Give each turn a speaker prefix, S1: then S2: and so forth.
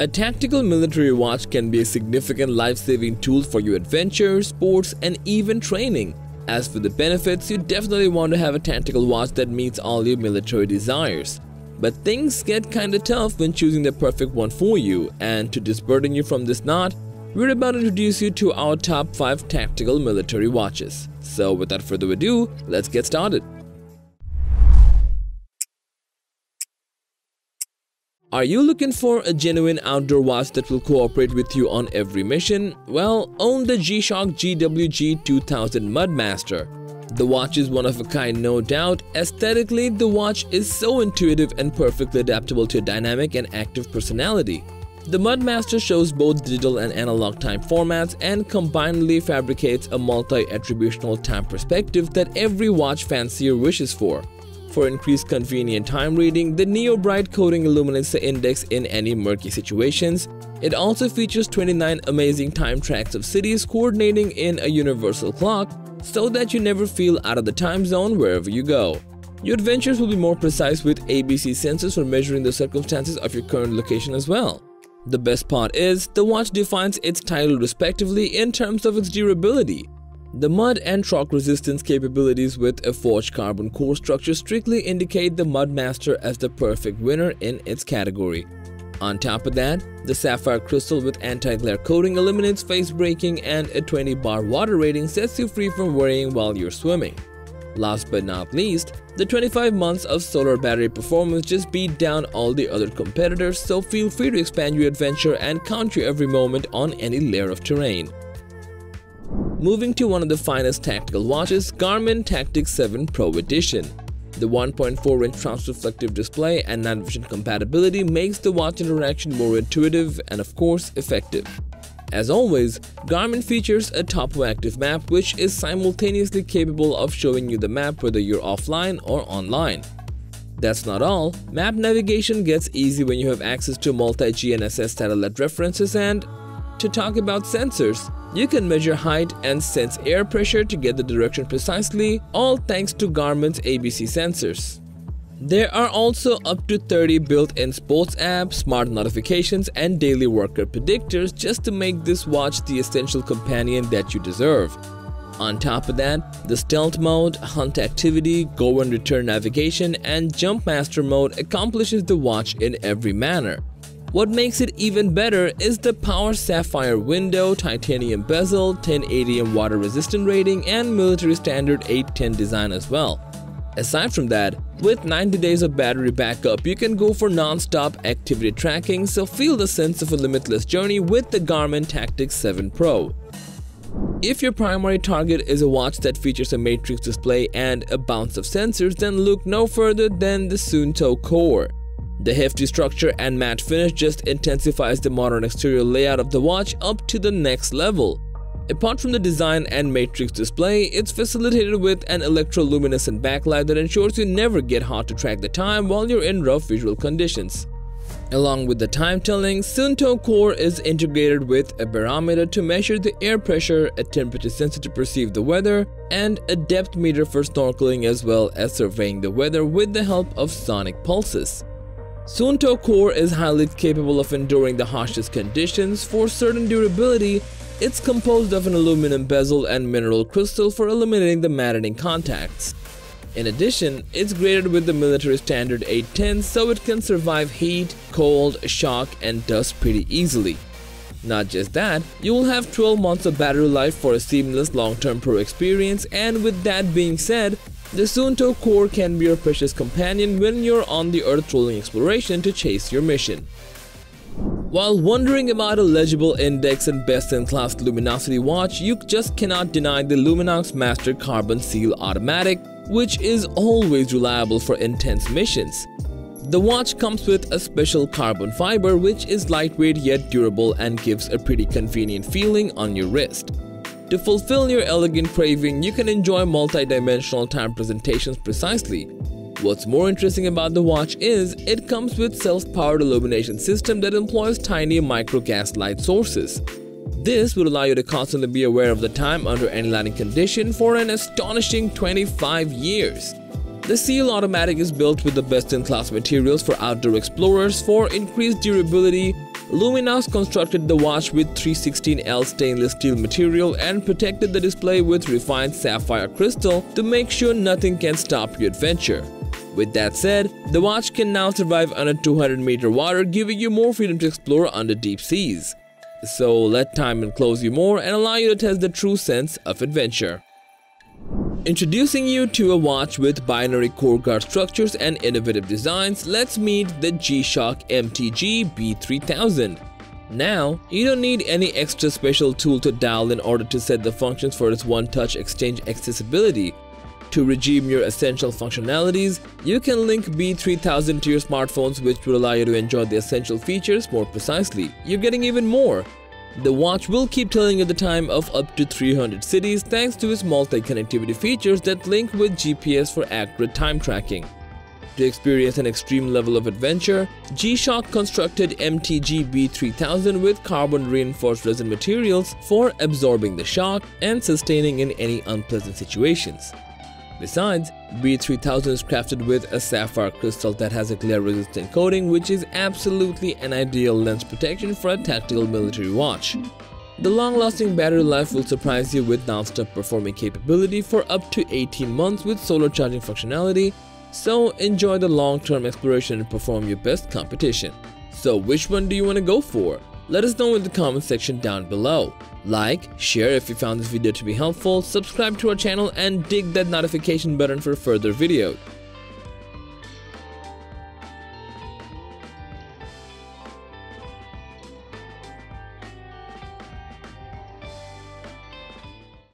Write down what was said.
S1: A tactical military watch can be a significant life-saving tool for your adventure, sports, and even training. As for the benefits, you definitely want to have a tactical watch that meets all your military desires. But things get kinda tough when choosing the perfect one for you, and to disburden you from this knot, we're about to introduce you to our top 5 tactical military watches. So without further ado, let's get started. Are you looking for a genuine outdoor watch that will cooperate with you on every mission? Well, own the G-Shock GWG 2000 Mudmaster. The watch is one of a kind no doubt. Aesthetically, the watch is so intuitive and perfectly adaptable to a dynamic and active personality. The Mudmaster shows both digital and analog time formats and combinedly fabricates a multi-attributional time perspective that every watch fancier wishes for. For increased convenient time reading, the Neobrite coating illuminates the index in any murky situations. It also features 29 amazing time tracks of cities coordinating in a universal clock so that you never feel out of the time zone wherever you go. Your adventures will be more precise with ABC sensors for measuring the circumstances of your current location as well. The best part is, the watch defines its title respectively in terms of its durability. The mud and shock resistance capabilities with a forged carbon core structure strictly indicate the Mudmaster as the perfect winner in its category. On top of that, the sapphire crystal with anti-glare coating eliminates face breaking and a 20 bar water rating sets you free from worrying while you're swimming. Last but not least, the 25 months of solar battery performance just beat down all the other competitors so feel free to expand your adventure and count your every moment on any layer of terrain. Moving to one of the finest tactical watches, Garmin Tactix 7 Pro Edition. The 1.4-inch trans-reflective display and night vision compatibility makes the watch interaction more intuitive and of course effective. As always, Garmin features a TopoActive map which is simultaneously capable of showing you the map whether you're offline or online. That's not all, map navigation gets easy when you have access to multi-GNSS satellite references and to talk about sensors, you can measure height and sense air pressure to get the direction precisely, all thanks to Garmin's ABC sensors. There are also up to 30 built-in sports apps, smart notifications, and daily worker predictors just to make this watch the essential companion that you deserve. On top of that, the stealth mode, hunt activity, go and return navigation, and jump master mode accomplishes the watch in every manner. What makes it even better is the Power Sapphire window, titanium bezel, 1080M water resistant rating, and military standard 810 design as well. Aside from that, with 90 days of battery backup, you can go for non-stop activity tracking, so feel the sense of a limitless journey with the Garmin Tactix 7 Pro. If your primary target is a watch that features a matrix display and a bounce of sensors, then look no further than the Suunto Core. The hefty structure and matte finish just intensifies the modern exterior layout of the watch up to the next level. Apart from the design and matrix display, it's facilitated with an electroluminescent backlight that ensures you never get hot to track the time while you're in rough visual conditions. Along with the time telling, Suunto Core is integrated with a barometer to measure the air pressure, a temperature sensor to perceive the weather, and a depth meter for snorkeling as well as surveying the weather with the help of sonic pulses. Suunto Core is highly capable of enduring the harshest conditions. For certain durability, it's composed of an aluminum bezel and mineral crystal for eliminating the maddening contacts. In addition, it's graded with the military standard 810 so it can survive heat, cold, shock, and dust pretty easily. Not just that, you will have 12 months of battery life for a seamless long-term pro experience and with that being said, the Suunto core can be your precious companion when you're on the earth trolling exploration to chase your mission. While wondering about a legible index and best-in-class luminosity watch, you just cannot deny the Luminox Master Carbon Seal Automatic, which is always reliable for intense missions. The watch comes with a special carbon fiber which is lightweight yet durable and gives a pretty convenient feeling on your wrist. To fulfill your elegant craving, you can enjoy multi-dimensional time presentations precisely. What's more interesting about the watch is it comes with self-powered illumination system that employs tiny micro gas light sources. This would allow you to constantly be aware of the time under any lighting condition for an astonishing 25 years. The Seal Automatic is built with the best-in-class materials for outdoor explorers for increased durability Luminox constructed the watch with 316L stainless steel material and protected the display with refined sapphire crystal to make sure nothing can stop your adventure. With that said, the watch can now survive under 200 meter water, giving you more freedom to explore under deep seas. So let time enclose you more and allow you to test the true sense of adventure. Introducing you to a watch with binary core guard structures and innovative designs, let's meet the G-Shock MTG B3000. Now, you don't need any extra special tool to dial in order to set the functions for its one-touch exchange accessibility. To redeem your essential functionalities, you can link B3000 to your smartphones which will allow you to enjoy the essential features more precisely. You're getting even more. The watch will keep telling you the time of up to 300 cities thanks to its multi-connectivity features that link with GPS for accurate time tracking. To experience an extreme level of adventure, G-Shock constructed MTG B3000 with carbon-reinforced resin materials for absorbing the shock and sustaining in any unpleasant situations. Besides, B3000 is crafted with a sapphire crystal that has a glare-resistant coating which is absolutely an ideal lens protection for a tactical military watch. The long-lasting battery life will surprise you with non-stop performing capability for up to 18 months with solar charging functionality, so enjoy the long-term exploration and perform your best competition. So which one do you want to go for? Let us know in the comment section down below. Like, share if you found this video to be helpful, subscribe to our channel and dig that notification button for further videos.